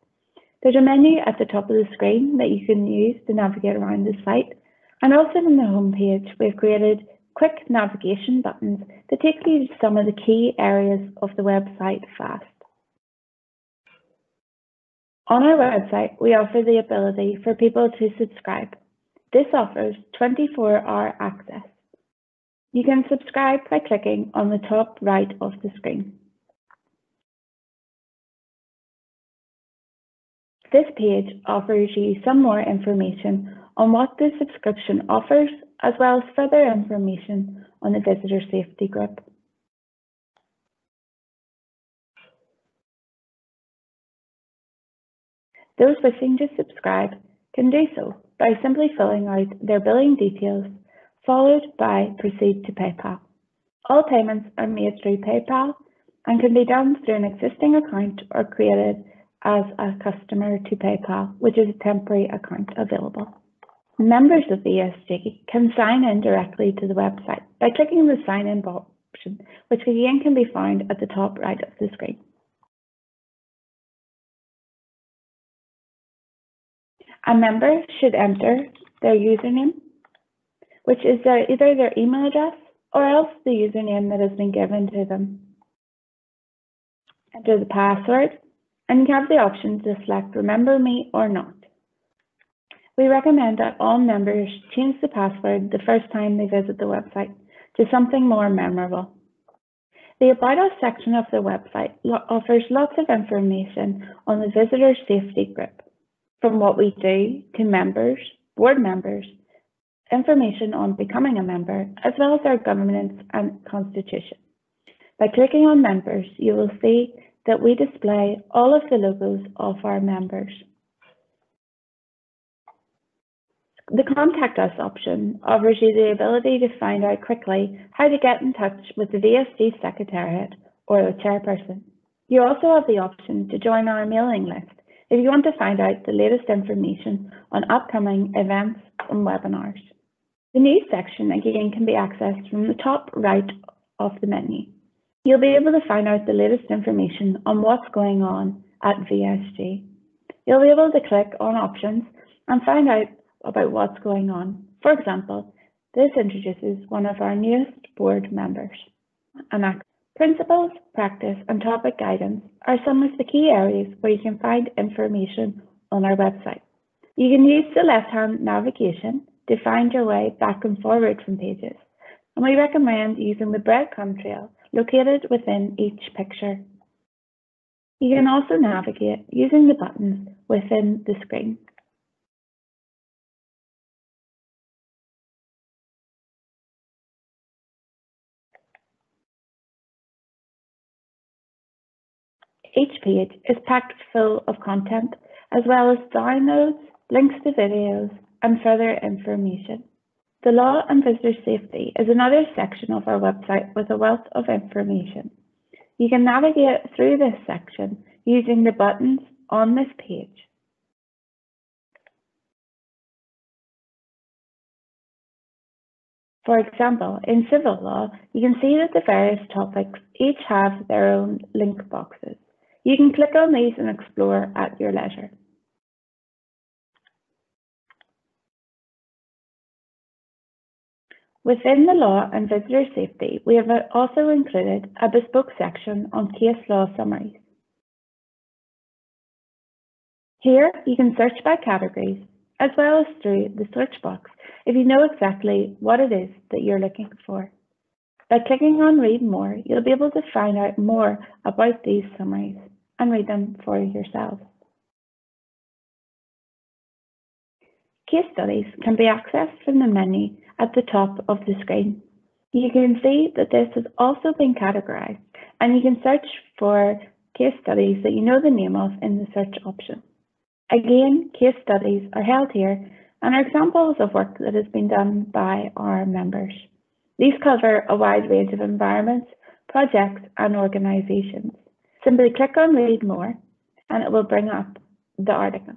There's a menu at the top of the screen that you can use to navigate around the site, and also on the home page we've created quick navigation buttons that take you to some of the key areas of the website fast. On our website, we offer the ability for people to subscribe this offers 24-hour access. You can subscribe by clicking on the top right of the screen. This page offers you some more information on what the subscription offers, as well as further information on the Visitor Safety Group. Those wishing to subscribe can do so by simply filling out their billing details, followed by Proceed to PayPal. All payments are made through PayPal and can be done through an existing account or created as a customer to PayPal, which is a temporary account available. Members of VSG can sign in directly to the website by clicking the sign in option, which again can be found at the top right of the screen. A member should enter their username, which is their, either their email address or else the username that has been given to them. Enter the password and you have the option to select remember me or not. We recommend that all members change the password the first time they visit the website to something more memorable. The About Us section of the website offers lots of information on the Visitor Safety Group from what we do to members, board members, information on becoming a member, as well as our governance and constitution. By clicking on members, you will see that we display all of the logos of our members. The Contact Us option offers you the ability to find out quickly how to get in touch with the VSG Secretariat or the chairperson. You also have the option to join our mailing list if you want to find out the latest information on upcoming events and webinars. The news section again can be accessed from the top right of the menu. You'll be able to find out the latest information on what's going on at VSG. You'll be able to click on options and find out about what's going on. For example, this introduces one of our newest board members, Anak Principles, practice, and topic guidance are some of the key areas where you can find information on our website. You can use the left-hand navigation to find your way back and forward from pages, and we recommend using the breadcrumb trail located within each picture. You can also navigate using the buttons within the screen. Each page is packed full of content, as well as downloads, links to videos, and further information. The Law and Visitor Safety is another section of our website with a wealth of information. You can navigate through this section using the buttons on this page. For example, in civil law, you can see that the various topics each have their own link boxes. You can click on these and explore at your leisure. Within the law and visitor safety, we have also included a bespoke section on case law summaries. Here, you can search by categories, as well as through the search box, if you know exactly what it is that you're looking for. By clicking on Read More, you'll be able to find out more about these summaries and read them for yourself. Case studies can be accessed from the menu at the top of the screen. You can see that this has also been categorized and you can search for case studies that you know the name of in the search option. Again, case studies are held here and are examples of work that has been done by our members. These cover a wide range of environments, projects and organisations. Simply click on read more and it will bring up the article.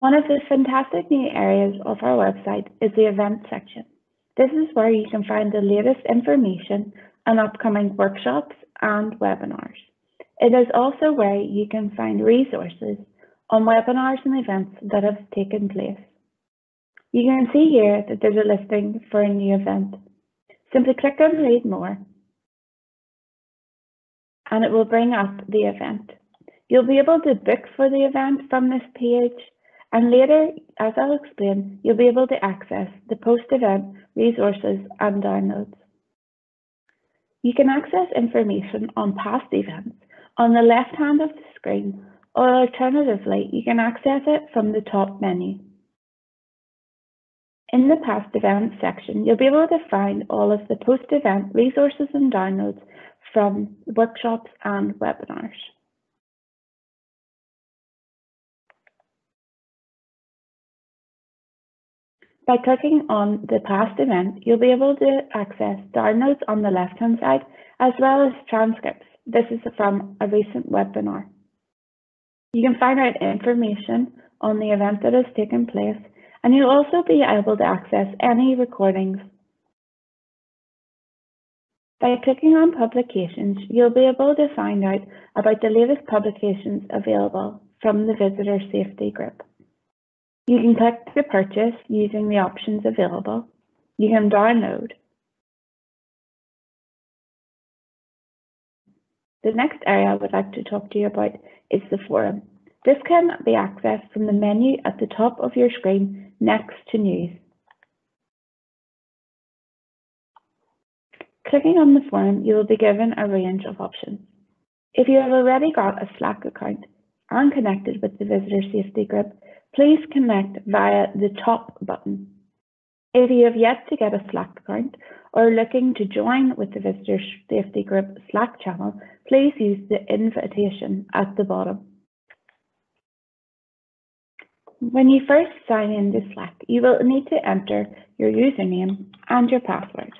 One of the fantastic new areas of our website is the events section. This is where you can find the latest information on upcoming workshops and webinars. It is also where you can find resources on webinars and events that have taken place. You can see here that there's a listing for a new event. Simply click on read more and it will bring up the event. You'll be able to book for the event from this page and later, as I'll explain, you'll be able to access the post-event resources and downloads. You can access information on past events on the left hand of the screen, or alternatively, you can access it from the top menu. In the past events section, you'll be able to find all of the post-event resources and downloads from workshops and webinars. By clicking on the past event, you'll be able to access downloads on the left-hand side, as well as transcripts. This is from a recent webinar. You can find out information on the event that has taken place, and you'll also be able to access any recordings. By clicking on publications, you'll be able to find out about the latest publications available from the Visitor Safety Group. You can click to purchase using the options available. You can download. The next area I would like to talk to you about is the forum. This can be accessed from the menu at the top of your screen next to news. Clicking on the form, you will be given a range of options. If you have already got a Slack account and connected with the Visitor Safety Group, please connect via the top button. If you have yet to get a Slack account or are looking to join with the Visitor Safety Group Slack channel, please use the invitation at the bottom. When you first sign in to Slack, you will need to enter your username and your password.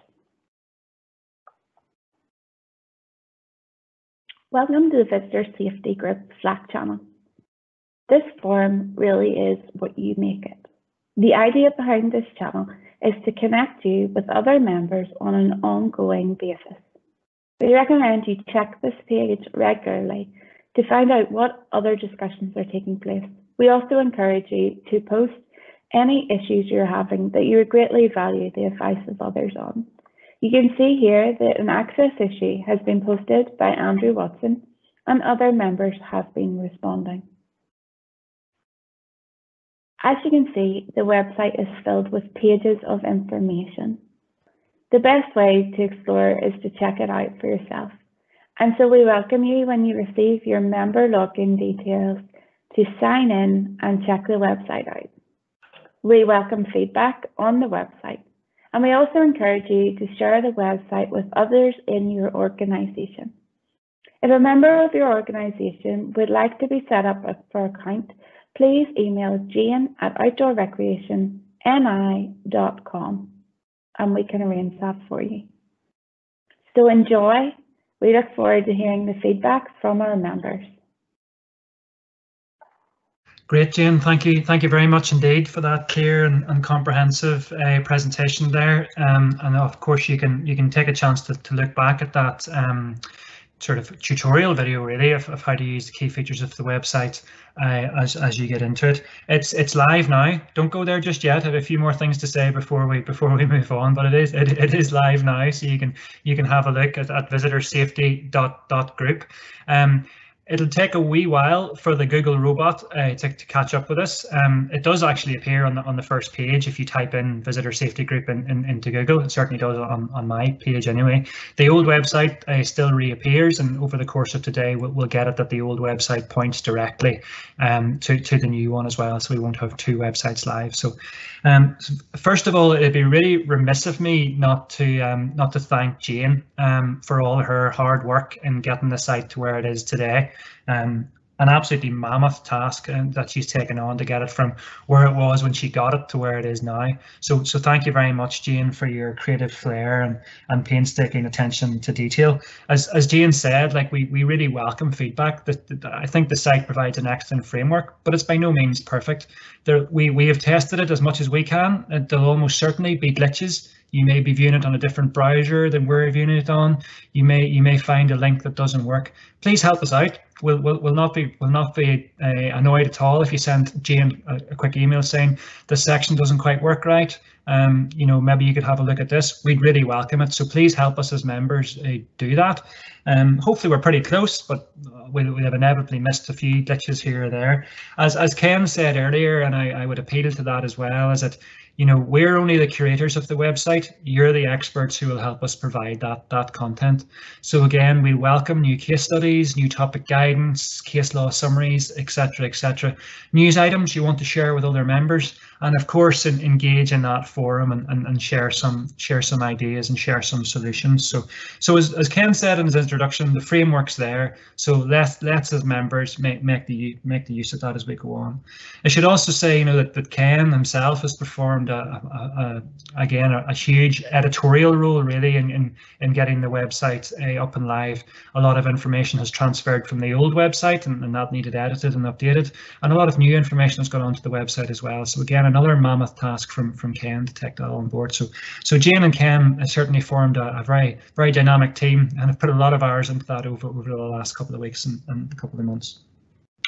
Welcome to the Visitor Safety Group Slack channel. This forum really is what you make it. The idea behind this channel is to connect you with other members on an ongoing basis. We recommend you check this page regularly to find out what other discussions are taking place. We also encourage you to post any issues you're having that you would greatly value the advice of others on. You can see here that an access issue has been posted by Andrew Watson and other members have been responding. As you can see, the website is filled with pages of information. The best way to explore is to check it out for yourself. And so we welcome you when you receive your member login details to sign in and check the website out. We welcome feedback on the website And we also encourage you to share the website with others in your organisation. If a member of your organisation would like to be set up for account, please email jane at outdoorrecreationni.com and we can arrange that for you. So enjoy. We look forward to hearing the feedback from our members. Great, Jane. Thank you. Thank you very much indeed for that clear and, and comprehensive uh, presentation there. Um, and of course, you can you can take a chance to, to look back at that um, sort of tutorial video really of, of how to use the key features of the website uh, as, as you get into it. It's it's live now. Don't go there just yet. I have a few more things to say before we before we move on, but it is it, it is live now, so you can you can have a look at, at visitorsafety.group. Um, It'll take a wee while for the Google robot uh, to, to, catch up with us. Um, it does actually appear on the on the first page if you type in visitor safety group in, in, into Google. It certainly does on, on my page anyway. The old website uh, still reappears, and over the course of today, we'll, we'll get it that the old website points directly um, to to the new one as well. So we won't have two websites live. So, um, first of all, it'd be really remiss of me not to um, not to thank Jane um, for all her hard work in getting the site to where it is today um, an absolutely mammoth task and uh, that she's taken on to get it from where it was when she got it to where it is now. So, so thank you very much, Jane, for your creative flair and, and painstaking attention to detail. As as Jane said, like we we really welcome feedback. That, that I think the site provides an excellent framework, but it's by no means perfect. There, we we have tested it as much as we can. There'll almost certainly be glitches you may be viewing it on a different browser than we're viewing it on. You may you may find a link that doesn't work. Please help us out. We'll we'll, we'll not be will not be uh, annoyed at all if you send Jane a, a, quick email saying the section doesn't quite work right. Um, you know, maybe you could have a look at this. We'd really welcome it. So please help us as members uh, do that. Um, hopefully we're pretty close, but we, we have inevitably missed a few glitches here or there. As as Ken said earlier, and I, I would appeal to that as well, is that you know, we're only the curators of the website. You're the experts who will help us provide that, that content. So again, we welcome new case studies, new topic guidance, case law summaries, etc., etc. News items you want to share with other members, and of course, in, engage in that forum and, and, and share some share some ideas and share some solutions. So, so as, as Ken said in his introduction, the framework's there. So let's let's as members make make the make the use of that as we go on. I should also say, you know, that, that Ken himself has performed a, a, a again a, a, huge editorial role really in in, in getting the website uh, up and live. A lot of information has transferred from the old website and, and that needed edited and updated, and a lot of new information has gone onto the website as well. So again, another mammoth task from from Ken to take that on board. So so Jane and Ken certainly formed a, a very very dynamic team and have put a lot of hours into that over over the last couple of weeks and, and a couple of months.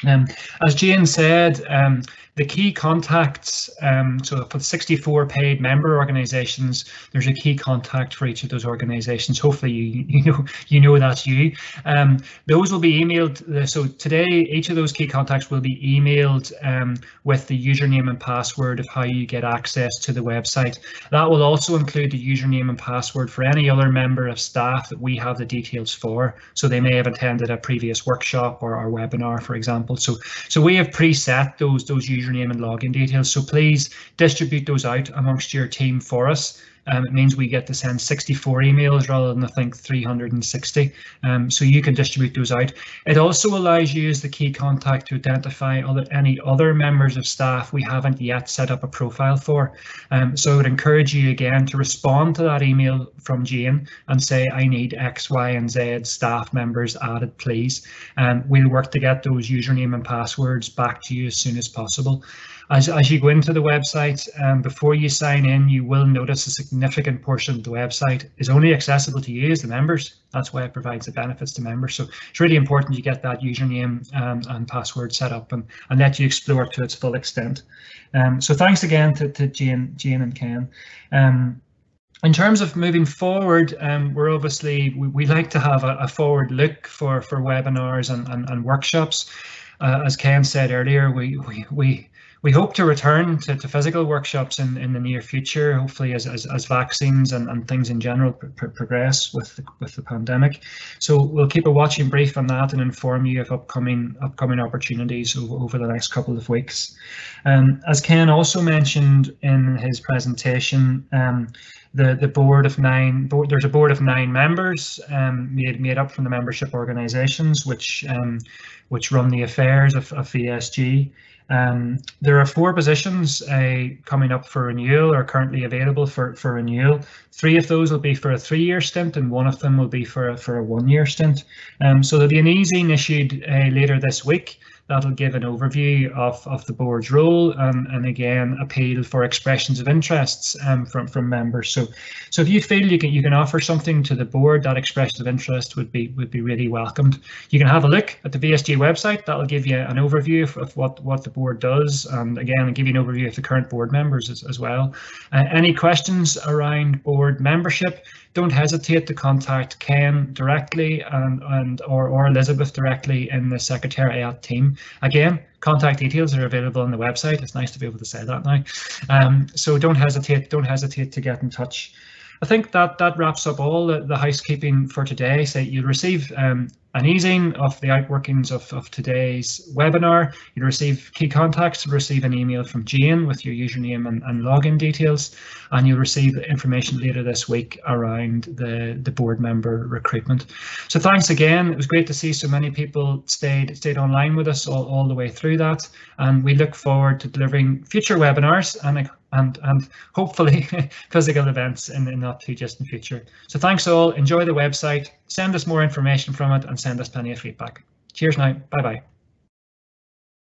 Um, as Jane said, um, the key contacts, um, so for 64 paid member organisations, there's a key contact for each of those organisations. Hopefully you, you know you know that's you. Um, those will be emailed. Uh, so today, each of those key contacts will be emailed um, with the username and password of how you get access to the website. That will also include the username and password for any other member of staff that we have the details for. So they may have attended a previous workshop or our webinar, for example example. So, so we have preset those those username and login details. So please distribute those out amongst your team for us. Um, it means we get to send 64 emails rather than I think 360. Um, so you can distribute those out. It also allows you as the key contact to identify other, any other members of staff we haven't yet set up a profile for. Um, so I would encourage you again to respond to that email from Jane and say I need X, Y, and Z staff members added, please. And um, we'll work to get those username and passwords back to you as soon as possible. As, as you go into the website, um, before you sign in, you will notice a significant portion of the website is only accessible to you as the members. That's why it provides the benefits to members. So it's really important you get that username um, and password set up and, and let you explore to its full extent. Um, so thanks again to, to Jane, Jane and Ken. Um, in terms of moving forward, um, we're obviously we, we, like to have a, a, forward look for for webinars and, and, and workshops. Uh, as Ken said earlier, we we we we hope to return to, to physical workshops in, in the near future, hopefully as, as, as vaccines and, and things in general pr progress with the, with the pandemic. So we'll keep a watching brief on that and inform you of upcoming upcoming opportunities over, over the next couple of weeks. Um, as Ken also mentioned in his presentation, um, the the board of nine board, there's a board of nine members um, made made up from the membership organisations which um, which run the affairs of, of VSG. Um, there are four positions uh, coming up for renewal or currently available for, for renewal. Three of those will be for a three-year stint and one of them will be for a, for a one-year stint. Um, so there'll be an e-zine issued uh, later this week That'll give an overview of, of the board's role and, and again appeal for expressions of interests um, from, from members. So so if you feel you can you can offer something to the board, that expression of interest would be would be really welcomed. You can have a look at the VSG website. That'll give you an overview of, of what, what the board does and again give you an overview of the current board members as, as well. Uh, any questions around board membership, don't hesitate to contact Ken directly and, and or, or Elizabeth directly in the Secretariat team. Again, contact details are available on the website. It's nice to be able to say that now. Um, so don't hesitate, don't hesitate to get in touch. I think that that wraps up all the, the housekeeping for today. So you'll receive um, an e-zine of the outworkings of, of today's webinar. You'll receive key contacts, receive an email from Jane with your username and, and login details, and you'll receive information later this week around the, the board member recruitment. So thanks again. It was great to see so many people stayed stayed online with us all, all the way through that, and we look forward to delivering future webinars and and and hopefully physical events in the not too distant future. So thanks all. Enjoy the website. Send us more information from it and send us plenty of feedback. Cheers now. Bye bye.